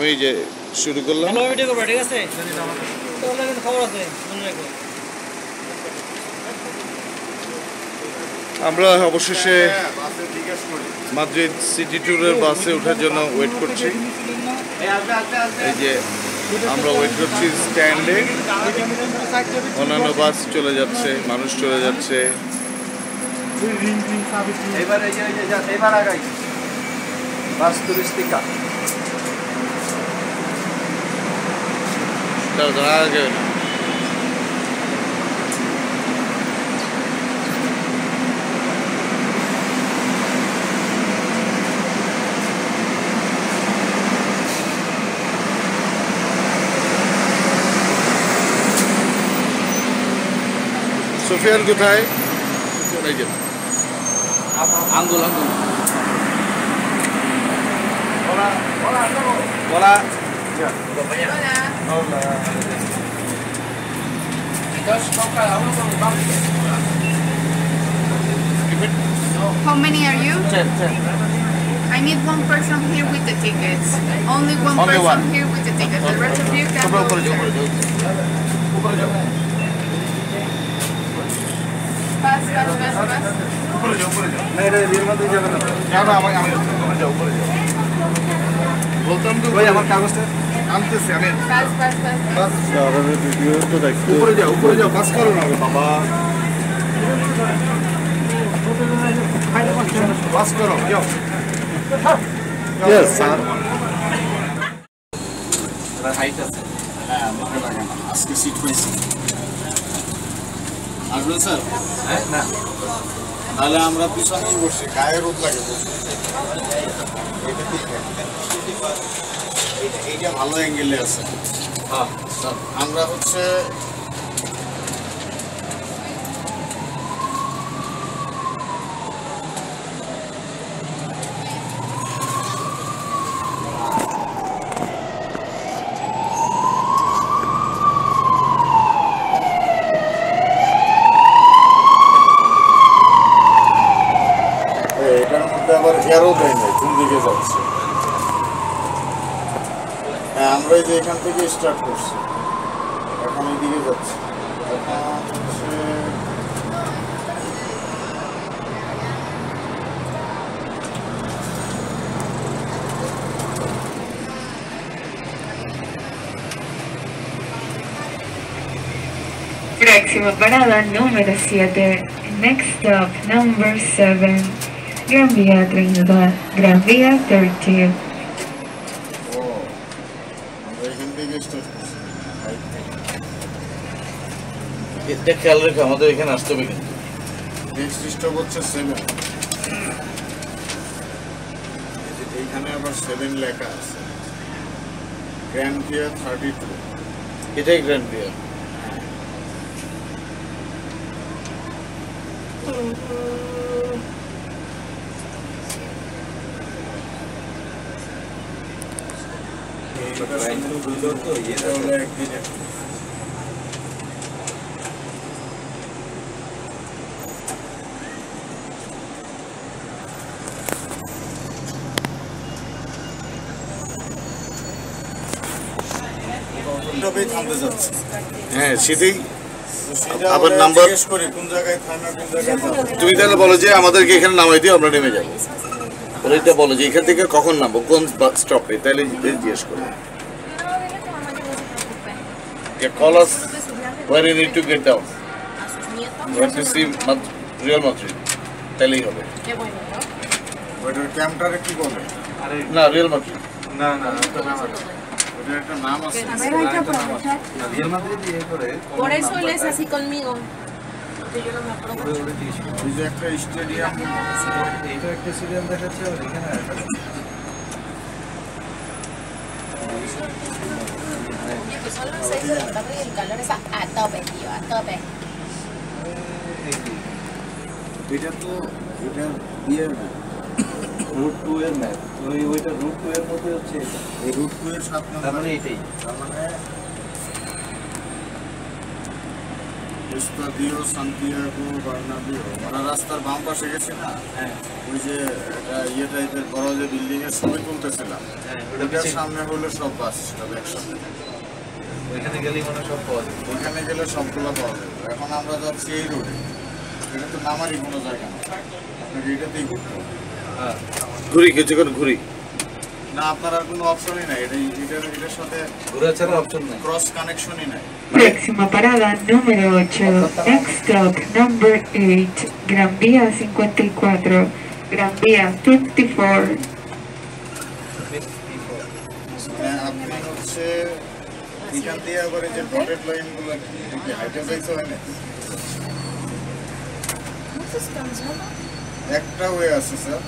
আমি যে শুরু করলাম। ভালো ভিডিও করব ঠিক আছে? খবর আছে মনে রাখো আমরা অবশেষে মাদ্রিদ সিটি ট্যুরের বাসে ওঠার জন্য ওয়েট করছি। এই যে আমরা ওয়েট করছি স্ট্যান্ডে অন্যান্য বাস চলে যাচ্ছে মানুষ চলে যাচ্ছে। এবার এবার আগাই। বাস তারা তারা আগে না। সুফিয়ান কোথায় এই যে আঙ্গুল আঙ্গুল Hola, hola, hola. Hola. How many are you? Ten, ten. I need one person here with the tickets. Only one Only person one. here with the tickets. The rest of you can go Pass, pass, pass, pass. Welcome to... Wait, I'm on আনতেছি আমি. বাস video তো দেখতে উপরে যাও উপরে যাও pass করো না বাবা। পাস করো যাও। Yes, sir. হাইট আছে। হ্যাঁ মুখে লাগে না। আজকে সিট পেয়েছি আসবেন স্যার? হ্যাঁ। না তাহলে আমরা পিছনেই বসি। গায়ে রোদ লাগে বসে। ভালো অ্যাঙ্গেলে আছে। হ্যাঁ আমরা হচ্ছে এখান থেকে স্টার্ট করছি এখন এইদিকে যাচ্ছি এখন হচ্ছে Próxima parada número 7. Next stop number 7. Gran Vía Trinidad. Gran Vía 30. এটা খেয়াল রেখো আমাদের এখানে আসতে হবে কিন্তু। নেক্সট স্টপ হচ্ছে সেভেন এইখানে আবার সেভেন লেখা আছে। গ্র্যান্ড ভিয়ার থার্টি টু এটাই গ্র্যান্ড বিয়ার এটা হলো থামতে যাচ্ছে। হ্যাঁ সেটাই আবার নাম্বার- জিজ্ঞেস করি কোন জায়গায় থামে কোন জায়গায় তুমি তাহলে বলো যে আমাদেরকে এখানে নামাই দিও আমরা নেমে যাব। এটা বলো যে এখান থেকে কখন নামবো কোন স্টপে? তাহলে জিজ্ঞেস করো। Call us where you need to get down. You have to see Mad- Real Madrid. তাহলেই হবে। ওইটার ক্যাম্পটারে কি বলে? না রিয়েল মাদ্রিদ না না ওটা নাম আছে। ওটার একটা নাম আছে Por eso él es así conmigo. Que yo no me acuerdo. ওই যে একটা স্টেডিয়াম এইটা একটা সিরিয়াল দেখাচ্ছে আর এখানে Que son las 6 de la tarde y el calor es a, a tope, tío, a tope. এটা তো এটা ইয়ে না রুট টু এর ম্যাপ ওই ওইটা রুট টু এর মধ্যে হচ্ছে এই রুট টু এর সাত তার নম্বর মানে এটাই। তার মানে ইস্তাদিও সান্তিয়াগো বার্নাবিও। আমরা রাস্তার বাম পাশে গেছি না? ওই যে একটা ইয়ে টাইপের বড় যে বিল্ডিং এর ছবি তুলতেছিলাম। ওটার সামনে হলো সব বাস স্টপ একসাথে। ওইখানে গেলেই মনে সব পাওয়া যাবে ওখানে গেলে সবগুলো পাওয়া যাবে এখন আমরা যাচ্ছি এই রোডে এটা তো নামারই কোনো জায়গা না। আপনাকে এটাতেই ঘুরতে হবে। হ্যাঁ। ঘুরি কিছুক্ষণ ঘুরি না আপনার আর কোনো অপশনই নাই এটা এটার এটার সাথে ঘোরা ছাড়া অপশন নেই ক্রস কানেকশনই নাই Próxima parada número 8. Next stop number 8. Gran Vía 54. Gran Vía 54. হ্যাঁ, আপনি হচ্ছে এখান দিয়ে আবার যে ডটেড লাইনগুলো কি হাইটে হয় না একটা ওয়ে আছে স্যার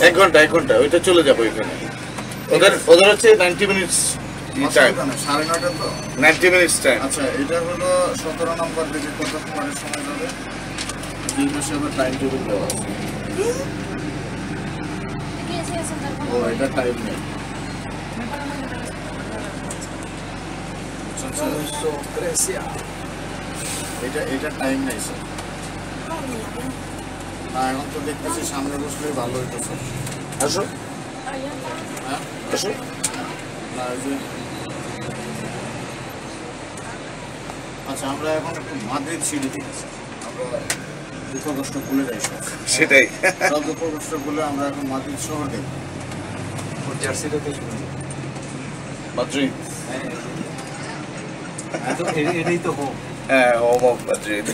এক ঘণ্টা এক ঘণ্টা ওইটা চলে যাব এখানে ওদের ওদের হচ্ছে নাইনটি মিনিটস সাড়ে নয়টা তো? নাইনটি মিনিটস টাইম আচ্ছা এটা হলো সতেরো নম্বর দিকে কত পরের সময় যাবে। দুই মাসে আবার টাইম টেবিল দেওয়া আছে। ও এটা টাইম নেই। de আচ্ছা, এটা এটা টাইম নেই স্যার না এখন তো দেখতেছি সামনে বসলে ভালো হইতো স্যার আসো। হ্যাঁ? আসো। না ওই যে। আচ্ছা আমরা এখন একটু মাদ্রিদ সিঁড়ি দিই আমরা দুঃখ কষ্ট ভুলে যাই সব। সেটাই। সব দুঃখ কষ্ট ভুলে আমরা এখন মাদ্রিদ শহর দেখব। জার্সিটাতে শুনে মাদ্রিদ? এত এ- এটাই তো হোম হ্যাঁ হোম অফ মাদ্রিদ।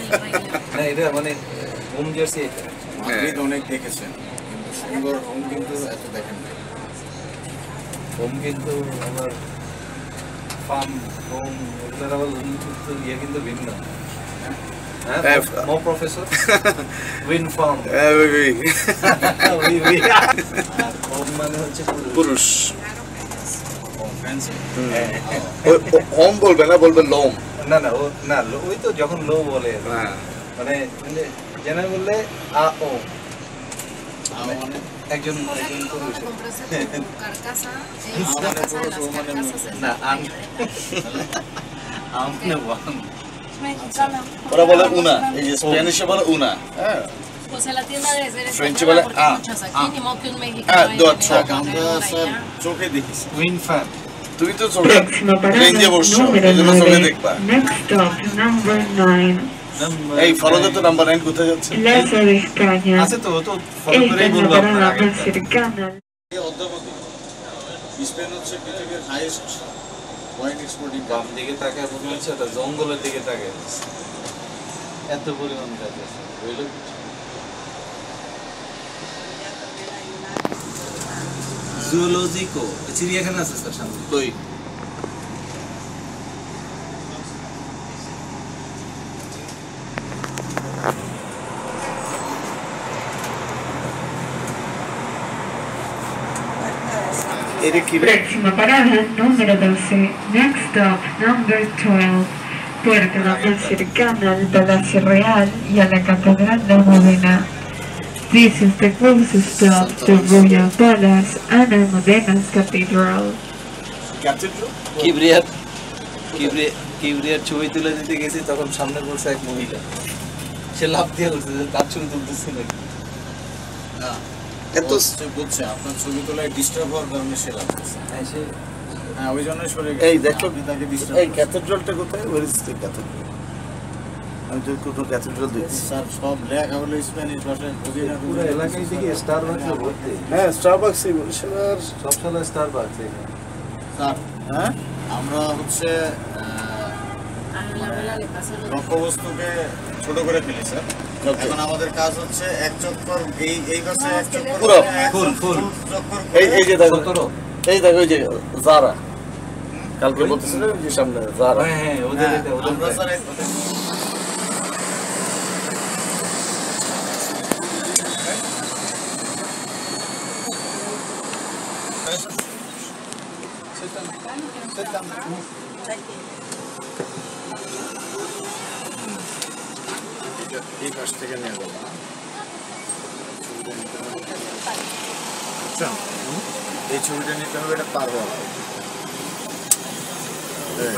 না এটা মানে হোম জার্সি এটা মাদ্রিদ অনেক দেখেছেন কিন্তু সুন্দর হোম কিন্তু এত দেখেন নাই। হোম কিন্তু আবার ফার্ম হোম এগুলোর আবার কিন্তু ইয়ে কিন্তু ভিন্ন। হ্যাঁ হ্যাঁ, হ্যাঁ, মানে হচ্ছে পুরো পুরুষ। হোম। বলবে না বলবে লোম না না ও না লো- ওই তো যখন লো বলে। হ্যাঁ। মানে জেনারেল বললে আ ও মানে একজন একজন পুরুষ eh, না. আমনে ওয়ান. ওরা বলে উনা এই যে স্প্যানিশে বলে উনা হ্যাঁ Pues en la tienda French vale- ah, aquí, ah. ni modo que un Ah, do. চোখে তুমি তো চোখে parada বসছো এই জন্য চোখে 9. দেখবা Next stop number 9. এই ফলোতে তো নাম্বার নাইন কোথায় যাচ্ছে. আছে তো তো ফলো করেই বলব. অদ্যাবধি স্পেন হচ্ছে পৃথিবীর হাইয়েস্ট ওয়াইন এক্সপোর্টিং বাম দিকে তাকায় মনে হচ্ছে ওটা জঙ্গলের দিকে তাকায়। এত পরিমাণ কাজ আছে। বুঝলো জুলজিকো চিড়িয়াখানা আছে স্যার সামনে। Próxima parada número 12. Next stop number 12. Puerta la más cercana al Palacio Real y a la Catedral de Modena. This is the closest stop to Royal Palace and Almudena's Cathedral. Cathedral কিবরিয়ার Kibria কিবরিয়ার ছবি তুলে দিতে গেছি তখন সামনে বলছে এক মহিলা সে লাভ দিয়ে বলছে যে তার ছবি তুলতেছে নাকি না এত সে বলছে আপনার ছবি তোলায় ডিস্টার্ব হওয়ার কারণে সে লাগতেছে। হ্যাঁ হ্যাঁ ওই জন্যই সরে এই দেখো তাকে ডিস্টার্ব এই ক্যাথেড্রালটা কোথায়? ওয়ার ইজ ক্যাথেড্রাল আমি তো কোনো ক্যাথেড্রাল দেখছি। স্যার সব লেখা হলো স্প্যানিশ ভাষায় বুঝি না পুরো এলাকায় ভর্তি। হ্যাঁ স্টারবাকস বরিশালের সব সালে স্টার বাক্স স্যার হ্যাঁ? আমরা হচ্ছে লক্ষ্যবস্তুকে ছোট করে ফেলি স্যার. এখন আমাদের কাজ হচ্ছে এক চক্কর এই এই বাসে এক চক্কর পুরো, ফুল, ফুল। এই এই যে দেখো এই দেখো এই যে জারা। কালকে বলতেছিল যে সামনে জারা। হ্যাঁ হ্যাঁ ওদের হ্যাঁ, আমরা। স্যার এই- এই পাশ থেকে নিয়ে আচ্ছা, এই ছবিটা নিতে হবে এটা পারব এই।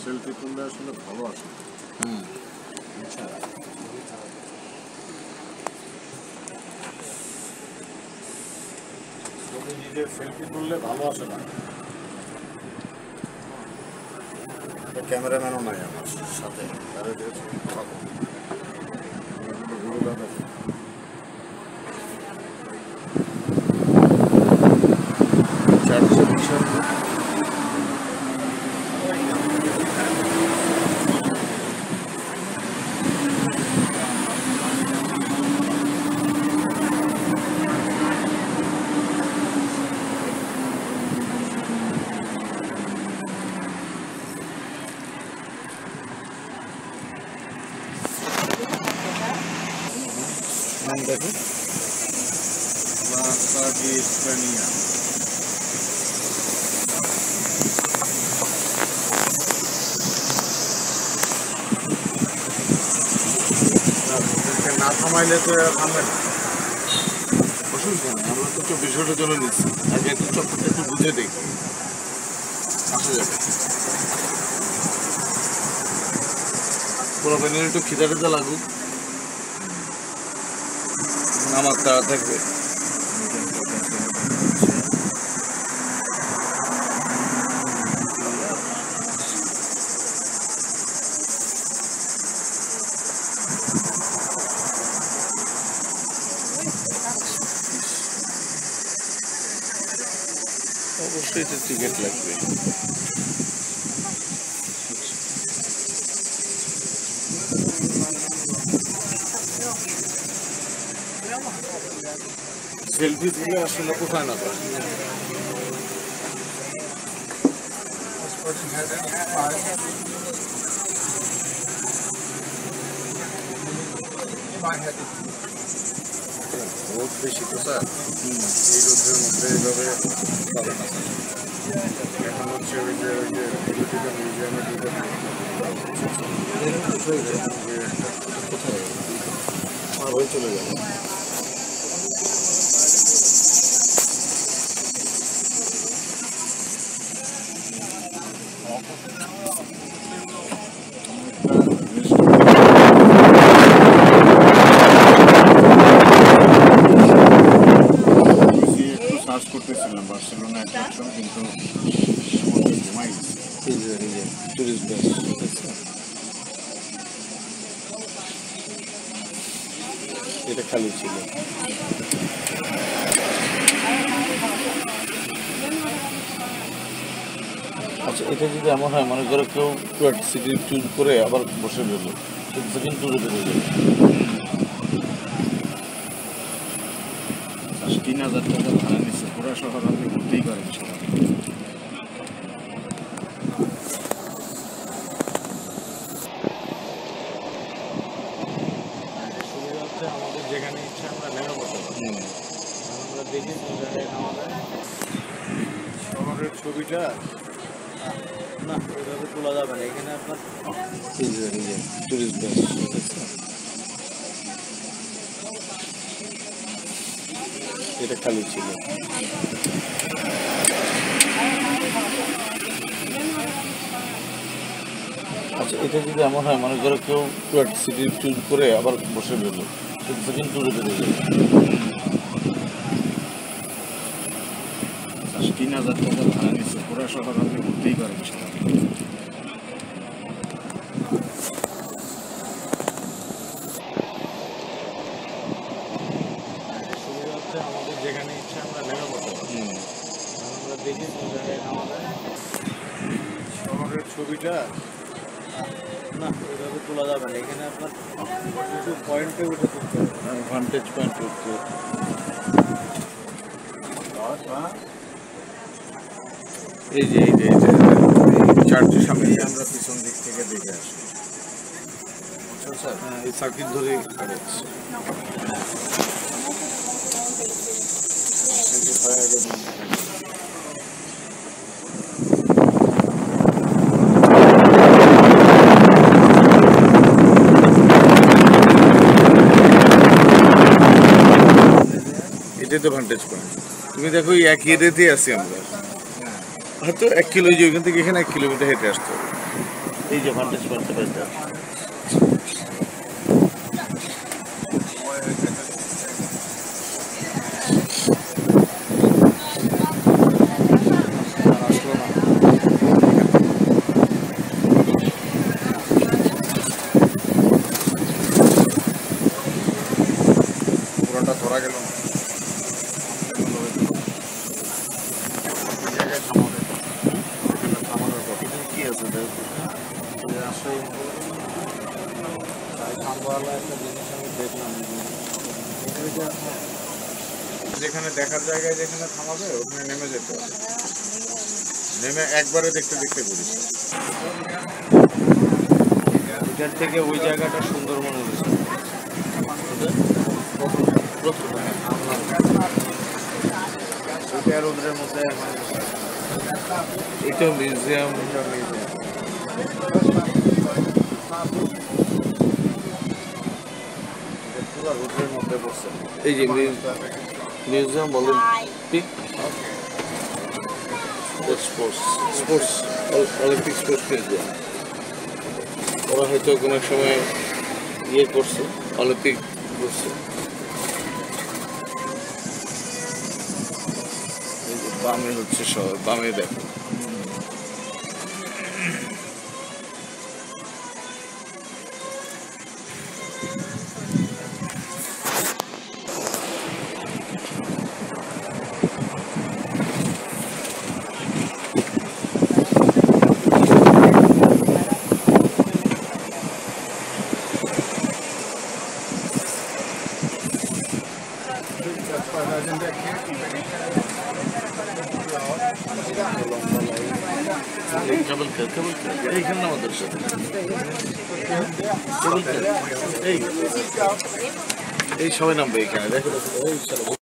সেলফি তুললে আসলে ভালো আসে নিজের সেলফি তুললে ভালো আসে না। ক্যামেরাম্যানও নাই আমার সাথে। তারা না থামাইলে তো এরা থামবে না। অসুবিধা নেই, আমরা তো চব্বিশ জন্য নিচ্ছি। আগে একটু চক্করটা একটু বুঝে দেখি। আসা যাবে। একটু খিদা টিদা লাগুক। আমার তাড়া থাকবে। অবশ্যই তো টিকিট লাগবে সেলফি তুলে আসলে কোথায় না পারে রোদ বেশি তো স্যার এই রোদের মধ্যে এইভাবে পাবে না। এখন হচ্ছে ওই যে ওই যে মিউজিয়ামে কোথায়? হয়ে চলে যাবে। এটা খালি ছিল। আচ্ছা এটা যদি এমন হয় মনে করো কেউ সিটি চুজ করে আবার বসে রইল সেকেন্ড ট্যুরে বেরিয়ে যাবে। তিন হাজার টাকা ভাড়া নিচ্ছে পুরো শহর আপনি ঘুরতেই পারেন সবাই সুবিধা হচ্ছে আমাদের যেখানে ইচ্ছা আমরা বসে আমরা দেখি শহরের ছবিটা না ওইভাবে তোলা যাবে না। এখানে আপনার টুরিস্ট বাস এটা খালি ছিল। আচ্ছা এটা যদি এমন হয় মনে করো কেউ সিটি চুজ করে আবার বসে রইল সেকেন্ড ট্যুরে বেরিয়ে যাবে তিন হাজার টাকা ভাড়া নিচ্ছে পুরো শহর আপনি ঘুরতেই পারেন আমাদের যেখানে ইচ্ছা আমরা নেমে আমরা দেখি কোন জায়গায় যায়। শহরের ছবিটা? না ওইভাবে তোলা যাবে না। এখানে আপনার কিছু পয়েন্টে উঠে vantage point would do. এই যে এই যে এই সামনে আমরা পিছন দিক থেকে দেখে আসি। হ্যাঁ, এই সার্কিট ধরে ফায়ার এটাই তো ভান্টেজ পয়েন্ট তুমি দেখো, এই এক এরিয়াতেই আসি আমরা। হয়তো এক কিলো যে ওইখান থেকে এখানে এক কিলোমিটার হেঁটে আসতে হবে। এই যে ভান্টেজ পয়েন্টটা বেটার পুরোটা ধরা গেল না কি আছে যেখানে দেখার জায়গায় যেখানে থামাবে ওখানে নেমে যেতে হবে। নেমে একবারে দেখতে দেখতে ঘুরি এটার থেকে ওই জায়গাটা সুন্দর মনে হয়েছে। এটা রোদ্রের মধ্যে এটা মিউজিয়াম। এই যে museum Olympic sports sports Olympic sports museum ওরা হয়তো কোনো সময় ইয়ে করছে অলিম্পিক করছে। বামে হচ্ছে শহর বামে দেখো। এই এই সবাই নামবে এখানে দেখো দেখো, এই চলো